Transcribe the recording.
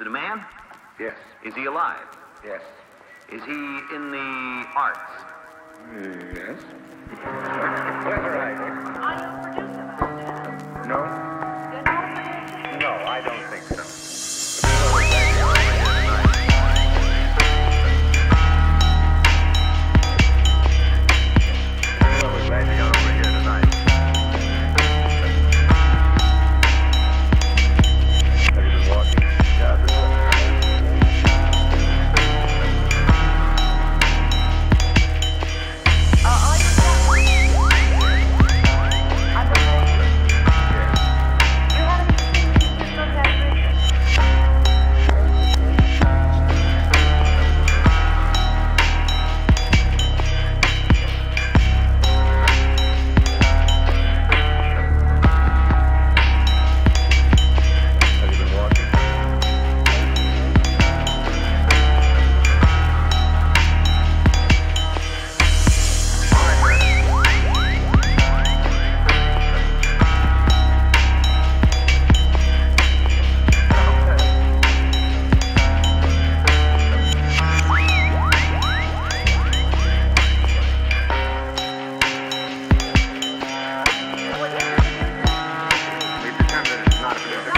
it a man? Yes. Is he alive? Yes. Is he in the arts? Yes. Oscar.